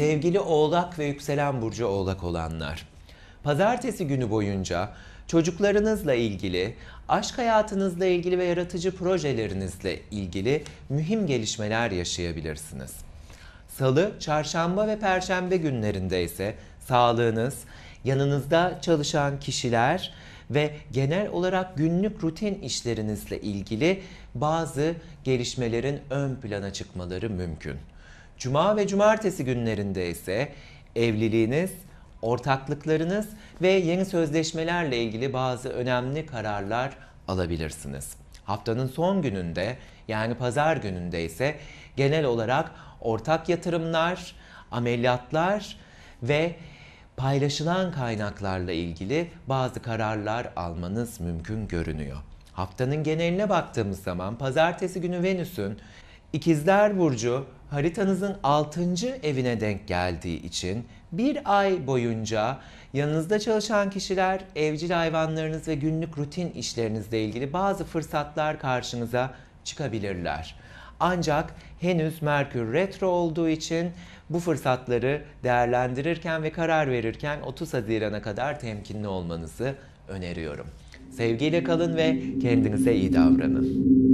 Sevgili Oğlak ve Yükselen Burcu Oğlak olanlar. Pazartesi günü boyunca çocuklarınızla ilgili, aşk hayatınızla ilgili ve yaratıcı projelerinizle ilgili mühim gelişmeler yaşayabilirsiniz. Salı, çarşamba ve perşembe günlerinde ise sağlığınız, yanınızda çalışan kişiler ve genel olarak günlük rutin işlerinizle ilgili bazı gelişmelerin ön plana çıkmaları mümkün. Cuma ve cumartesi günlerinde ise evliliğiniz, ortaklıklarınız ve yeni sözleşmelerle ilgili bazı önemli kararlar alabilirsiniz. Haftanın son gününde yani pazar gününde ise genel olarak ortak yatırımlar, ameliyatlar ve paylaşılan kaynaklarla ilgili bazı kararlar almanız mümkün görünüyor. Haftanın geneline baktığımız zaman pazartesi günü Venüs'ün İkizler Burcu haritanızın 6. evine denk geldiği için bir ay boyunca yanınızda çalışan kişiler, evcil hayvanlarınız ve günlük rutin işlerinizle ilgili bazı fırsatlar karşınıza çıkabilirler. Ancak henüz Merkür retro olduğu için bu fırsatları değerlendirirken ve karar verirken 30 Haziran'a kadar temkinli olmanızı öneriyorum. Sevgiyle kalın ve kendinize iyi davranın.